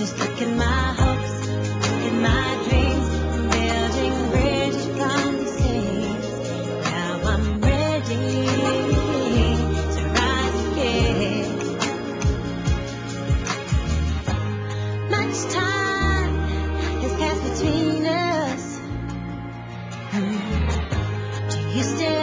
Just look at my hopes, look at my dreams. Building bridges from the sea. Now I'm ready to rise again. Much time has passed between us. Do you still?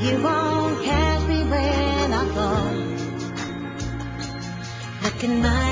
You won't catch me when I fall. Look in my